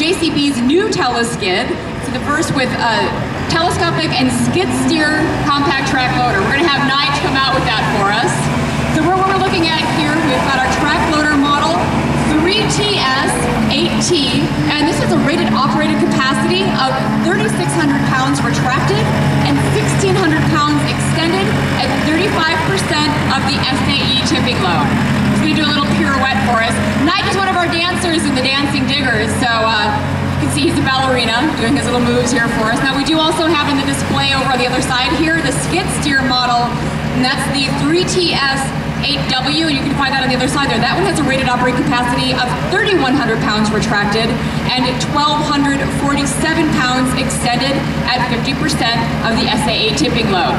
JCB's new teleskid. So the first with a telescopic and skid steer compact track loader. We're gonna have Nige come out with that for us. So what we're looking at here, we've got our track loader model 3TS 8T, and this is a rated operated capacity of 3,600 pounds retracted and 1,600 pounds extended at 35% of the SAE tipping load. He's gonna do a little pirouette for us. Nige is one of our dancers in the Dancing Diggers, so ballerina doing his little moves here for us. Now we do also have in the display over on the other side here the skid steer model, and that's the 3TS 8W, and you can find that on the other side there. That one has a rated operating capacity of 3,100 pounds retracted and 1,247 pounds extended at 50% of the SAE tipping load.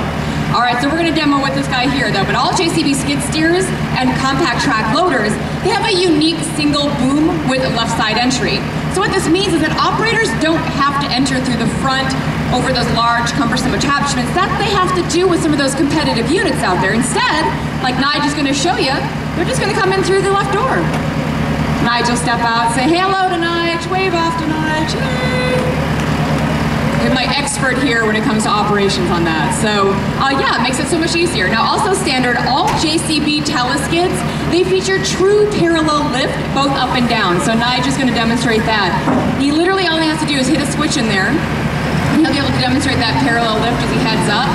All right, so we're gonna demo with this guy here though, but all JCB skid steers and compact track loaders, they have a unique single boom with left side entry. So what this means is that operators don't have to enter through the front over those large cumbersome attachments that they have to do with some of those competitive units out there. Instead, like Nige is gonna show you, they're just gonna come in through the left door. Nige will step out, say, hello to Nige, wave off to Nige, my expert here when it comes to operations on that. So uh, yeah, it makes it so much easier. Now also standard, all JCB teleskids, they feature true parallel lift both up and down. So Nige is gonna demonstrate that. He literally all he has to do is hit a switch in there. He'll be able to demonstrate that parallel lift as he heads up.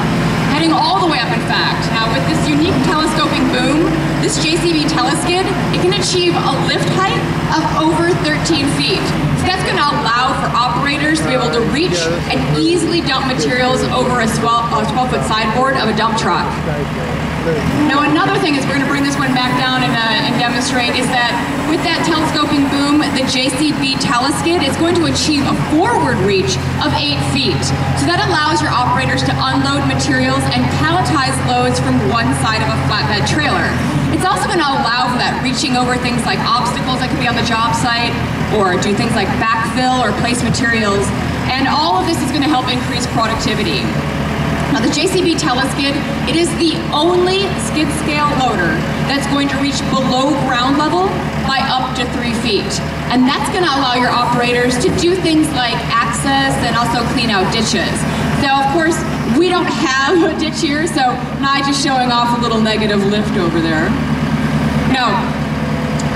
Heading all the way up in fact. Now with this unique telescoping boom, this JCB teleskid, it can achieve a lift height of over 13 feet. So that's going to allow for operators to be able to reach and easily dump materials over a 12, foot sideboard of a dump truck. Now another thing is we're going to bring this one back down and, uh, and demonstrate is that with that telescoping boom, the JCB teleskid is going to achieve a forward reach of 8 feet. So that allows your operators to unload materials and palletize loads from one side of a flatbed trailer. It's also going to allow for that reaching over things like obstacles that could be on the job site or do things like backfill or place materials. And all of this is going to help increase productivity. Now the JCB Teleskid, it is the only skid scale loader that's going to reach below ground level by up to three feet. And that's gonna allow your operators to do things like access and also clean out ditches. Now of course, we don't have a ditch here, so Nige is showing off a little negative lift over there. Now,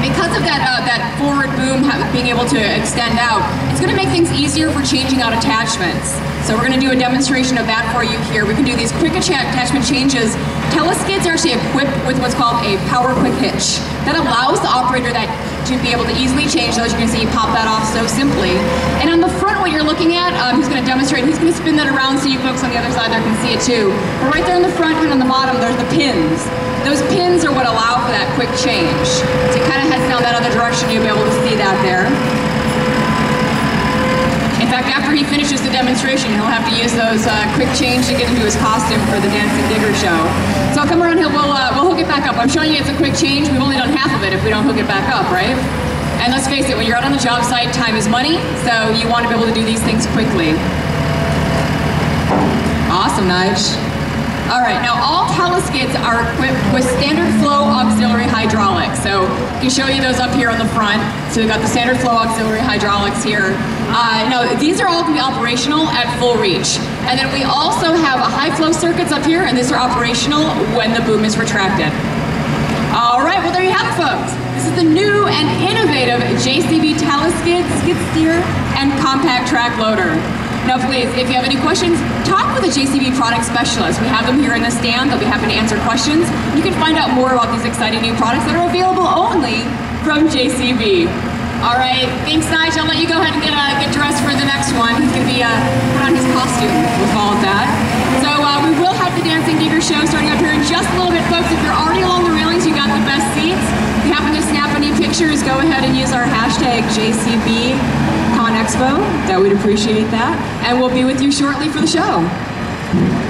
because of that, uh, that forward boom being able to extend out, it's going to make things easier for changing out attachments. So we're going to do a demonstration of that for you here. We can do these quick attachment changes. Teleskids are actually equipped with what's called a power quick hitch. That allows the operator that to be able to easily change those. You can see pop that off so simply. And on the front, what you're looking at, um, he's going to demonstrate. He's going to spin that around so you folks on the other side there can see it too. But right there in the front and on the bottom, there's the pins. Those pins are what allow for that quick change. So kind of heads down that other direction, you'll be able to see that there. In fact, after he finishes the demonstration, he'll have to use those uh, quick change to get into his costume for the Dancing Digger show. So I'll come around here, we'll, uh, we'll hook it back up. I'm showing you it's a quick change. We've only done half of it if we don't hook it back up, right? And let's face it, when you're out on the job site, time is money, so you want to be able to do these things quickly. Awesome, Nige. All right, now all teleskids are equipped with standard flow auxiliary hydraulics. So I can show you those up here on the front. So we've got the standard flow auxiliary hydraulics here. Uh, now these are all going to be operational at full reach. And then we also have high flow circuits up here, and these are operational when the boom is retracted. All right, well there you have it, folks. This is the new and innovative JCB Teleskid skid steer and compact track loader. Now please, if you have any questions, talk with a JCB product specialist. We have them here in the stand. They'll be happy to answer questions. You can find out more about these exciting new products that are available only from JCB. All right, thanks Nige. I'll let you go ahead and get, uh, get dressed for the next one. He's gonna be uh, put on his costume. We'll call it that. So uh, we will have the Dancing Digger show starting up here in just a little bit, folks. If you're already along the railings, you got the best seats. If you happen to snap any pictures, go ahead and use our hashtag JCB Expo. That we'd appreciate that. And we'll be with you shortly for the show.